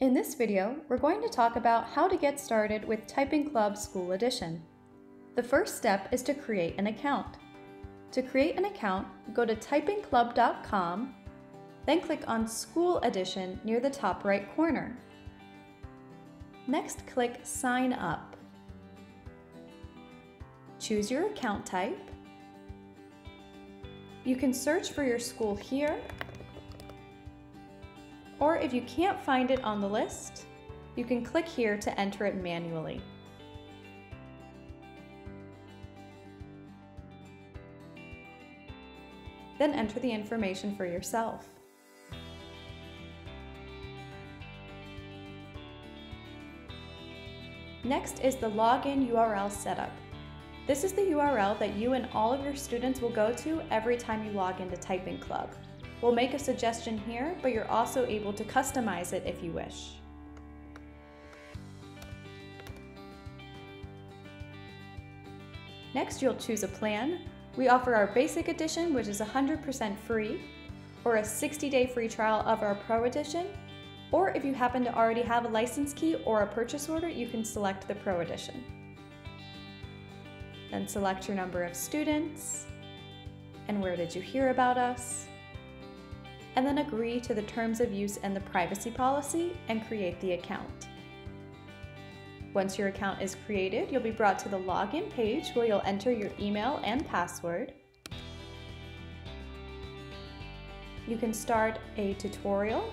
In this video, we're going to talk about how to get started with Typing Club School Edition. The first step is to create an account. To create an account, go to typingclub.com, then click on School Edition near the top right corner. Next, click Sign Up. Choose your account type. You can search for your school here or if you can't find it on the list, you can click here to enter it manually. Then enter the information for yourself. Next is the login URL setup. This is the URL that you and all of your students will go to every time you log into Typing Club. We'll make a suggestion here, but you're also able to customize it if you wish. Next, you'll choose a plan. We offer our basic edition, which is 100% free, or a 60-day free trial of our Pro Edition, or if you happen to already have a license key or a purchase order, you can select the Pro Edition. Then select your number of students, and where did you hear about us, and then agree to the terms of use and the privacy policy and create the account. Once your account is created, you'll be brought to the login page where you'll enter your email and password. You can start a tutorial,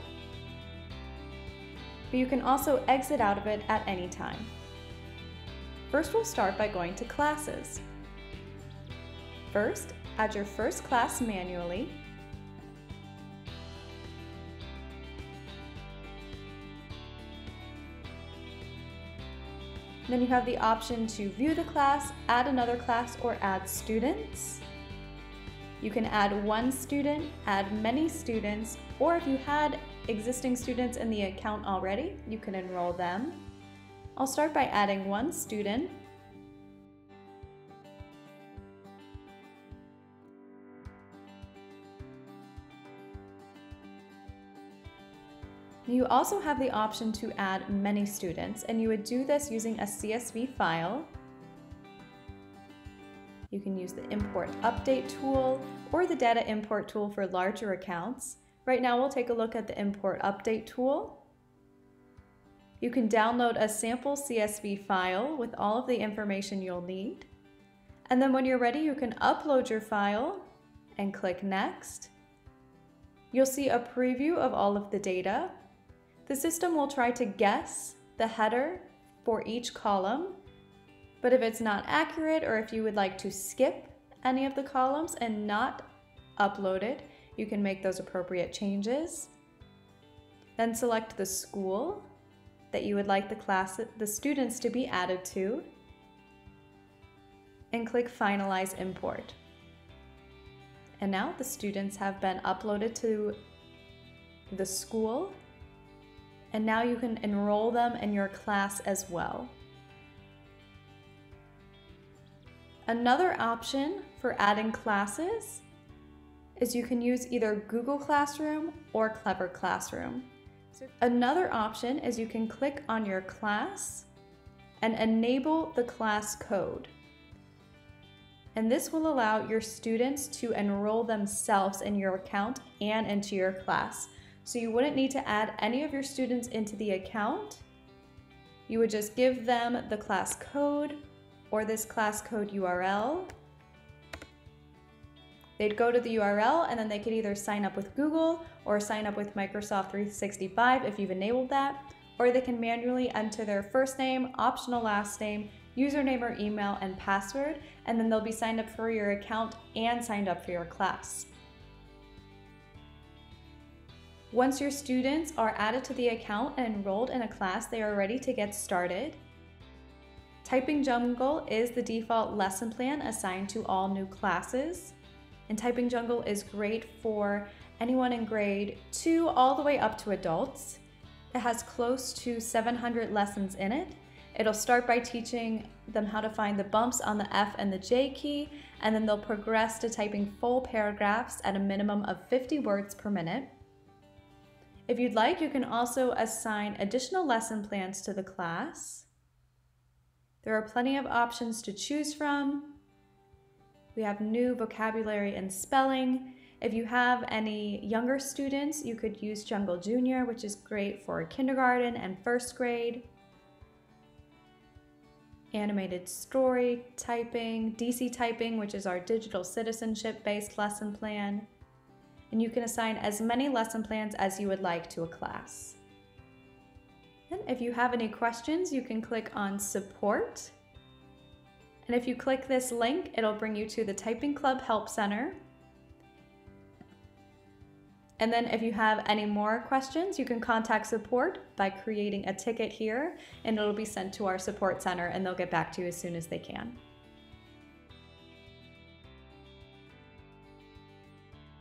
but you can also exit out of it at any time. First, we'll start by going to classes. First, add your first class manually Then you have the option to view the class, add another class, or add students. You can add one student, add many students, or if you had existing students in the account already, you can enroll them. I'll start by adding one student You also have the option to add many students, and you would do this using a CSV file. You can use the import update tool or the data import tool for larger accounts. Right now we'll take a look at the import update tool. You can download a sample CSV file with all of the information you'll need. And then when you're ready, you can upload your file and click next. You'll see a preview of all of the data the system will try to guess the header for each column, but if it's not accurate or if you would like to skip any of the columns and not upload it, you can make those appropriate changes. Then select the school that you would like the class the students to be added to and click finalize import. And now the students have been uploaded to the school and now you can enroll them in your class as well. Another option for adding classes is you can use either Google Classroom or Clever Classroom. Another option is you can click on your class and enable the class code. And this will allow your students to enroll themselves in your account and into your class. So you wouldn't need to add any of your students into the account. You would just give them the class code or this class code URL. They'd go to the URL and then they could either sign up with Google or sign up with Microsoft 365 if you've enabled that, or they can manually enter their first name, optional last name, username or email, and password, and then they'll be signed up for your account and signed up for your class. Once your students are added to the account and enrolled in a class, they are ready to get started. Typing Jungle is the default lesson plan assigned to all new classes. And Typing Jungle is great for anyone in grade 2 all the way up to adults. It has close to 700 lessons in it. It'll start by teaching them how to find the bumps on the F and the J key, and then they'll progress to typing full paragraphs at a minimum of 50 words per minute. If you'd like, you can also assign additional lesson plans to the class. There are plenty of options to choose from. We have new vocabulary and spelling. If you have any younger students, you could use Jungle Junior, which is great for kindergarten and first grade. Animated story typing, DC typing, which is our digital citizenship based lesson plan and you can assign as many lesson plans as you would like to a class. And if you have any questions, you can click on support. And if you click this link, it'll bring you to the Typing Club Help Center. And then if you have any more questions, you can contact support by creating a ticket here and it'll be sent to our support center and they'll get back to you as soon as they can.